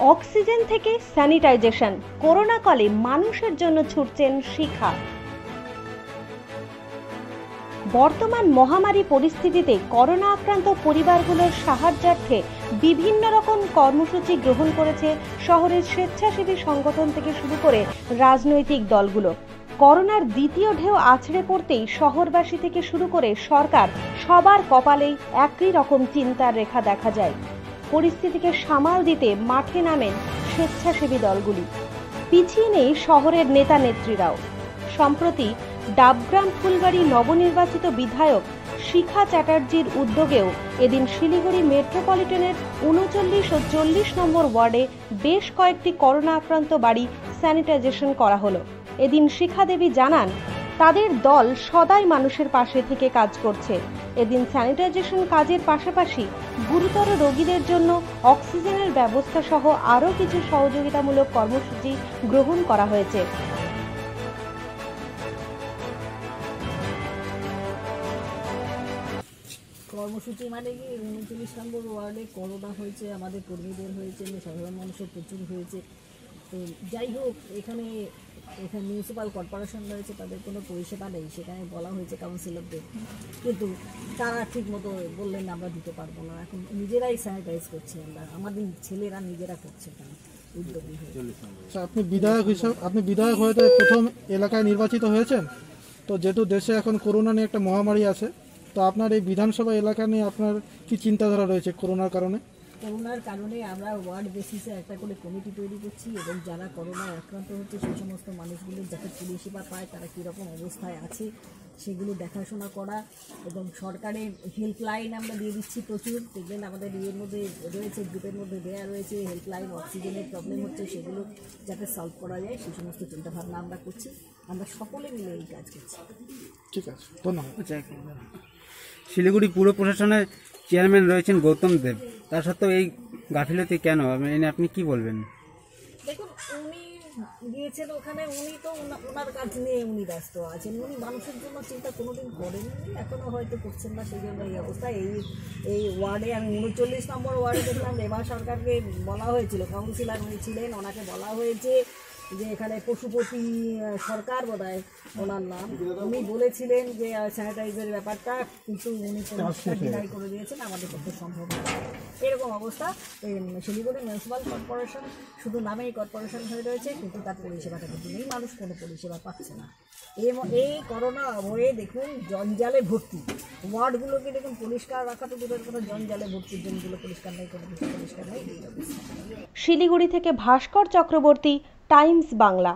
Oxygen থেকে sanitisation. Corona কালে মানুষের জন্য ছুটছেন শিখা। বর্তমান মহামারী পরিস্থিতিতে করোনা আক্রান্ত পরিবারগুলোর সাহায্যার্থে বিভিন্ন রকম কর্মসূচি গ্রহণ করেছে শহরের স্বেচ্ছাসেবী সংগঠন থেকে শুরু করে রাজনৈতিক দলগুলো। করোনার দ্বিতীয় ঢেউ আছড়ে পড়তেই শহরবাসী থেকে শুরু করে সরকার সবার কপালেই একই রকম চিন্তার রেখা দেখা যায়। পরিস্থিতিকে সামাল দিতে মাঠে নামেন স্বেচ্ছাসেবী দলগুলি। পিছিয়ে নেই শহরের নেতা নেত্রীরাও। সম্প্রতি ডাবগ্রাম ফুলবাড়ি নবনির্বাচিত বিধায়ক শিখা চ্যাটার্জির উদ্যোগেও এদিন শিলিগুড়ি মেট্রোপলিটনের উনচল্লিশ ও চল্লিশ নম্বর ওয়ার্ডে বেশ কয়েকটি করোনা আক্রান্ত বাড়ি স্যানিটাইজেশন করা হলো। এদিন শিখা দেবী জানান তাদের দল সদাই মানুষের পাশে থেকে কাজ করছে। এদিন স্যানিটাইজেশন কাজের পাশাপাশি গুরুতর রোগীদের জন্য অক্সিজেনের ব্যবস্থা সহ আরও কিছু সহযোগিতামূলক কর্মসূচি গ্রহণ করা হয়েছে। কর্মসূচি মানে কি? উনচল্লিশ নম্বর ওয়ার্ডে করোনা হয়েছে, আমাদের কর্মীদের হয়েছে, সাধারণ মানুষের প্রচুর হয়েছে। তো যাই হোক এখানে এখানে মিউনিসিপ্যাল কর্পোরেশন রয়েছে তাদের কোনো পরিষেবা নেই সেখানে বলা হয়েছে কাউন্সিলরদের কিন্তু তারা ঠিক মতো বললেন আমরা দিতে পারব না। এখন নিজেরাই স্যানিটাইজ করছি আমরা। আমাদের ছেলেরা নিজেরা করছে হয়ে। আচ্ছা, আপনি বিধায়ক হিসাব আপনি বিধায়ক হয়ে প্রথম এলাকায় নির্বাচিত হয়েছেন। তো যেহেতু দেশে এখন করোনা নিয়ে একটা মহামারী আছে তো আপনার এই বিধানসভা এলাকা নিয়ে আপনার কি চিন্তাধারা রয়েছে করোনার কারণে? করোনার কারণে আমরা ওয়ার্ড বেসিসে একটা করে কমিটি তৈরি করছি এবং যারা করোনায় আক্রান্ত হচ্ছে, সেই সমস্ত মানুষগুলো যাতে পরিষেবা পায়, তারা কীরকম অবস্থায় আছে, সেগুলো দেখাশোনা করা এবং সরকারের হেল্পলাইন আমরা দিয়ে দিচ্ছি প্রচুর। দেখবেন আমাদের ইয়ের মধ্যে রয়েছে গ্রুপের মধ্যে দেওয়া রয়েছে হেল্পলাইন অক্সিজেনের প্রবলেম হচ্ছে, সেগুলো যাতে সলভ করা যায়, সেই সমস্ত চিন্তাভাবনা আমরা করছি। আমরা সকলে মিলে এই কাজ করছি। ঠিক আছে, ধন্যবাদ। শিলিগুড়ি পুর প্রশাসনের চেয়ারম্যান রয়েছেন গৌতম দেব। তা সত্ত্বেও এই গাফিলতি কেন? এ আপনি কি বলবেন? দেখুন, উনি গিয়েছেন ওখানে, উনি তো ওনার কাজ নিয়ে উনি ব্যস্ত আছেন। উনি মানুষের জন্য চিন্তা কোনোদিন করেননি, এখনও হয়তো করছেন না সেই জন্য এই অবস্থা। এই এই ওয়ার্ডে, আমি উনচল্লিশ নম্বর ওয়ার্ডে দেখলাম রেবা সরকারকে বলা হয়েছিল, কাউন্সিলর উনি ছিলেন, ওনাকে বলা হয়েছে যে এখানে পশুপতি সরকার বোধ হয় ওনার নাম। উনি বলেছিলেন যে স্যানিটাইজের ব্যাপারটা কিন্তু উনি ডিনাই করে দিয়েছেন আমাদের পক্ষে সম্ভব এরকম অবস্থা। এই শিলিগুড়ি মিউনিসিপ্যাল কর্পোরেশন শুধু নামেই কর্পোরেশন হয়ে রয়েছে কিন্তু তার পরিষেবাটা কিন্তু নেই। মানুষ কোনো পরিষেবা পাচ্ছে না। এই এই করোনা হয়ে দেখুন জঞ্জালে ভর্তি। ওয়ার্ডগুলোকে দেখুন পরিষ্কার রাখা তো দূরের কথা জঞ্জালে ভর্তি জনগুলো পরিষ্কার নেই কোনো কিছু পরিষ্কার নেই শিলিগুড়ি থেকে ভাস্কর চক্রবর্তী টাইমস বাংলা।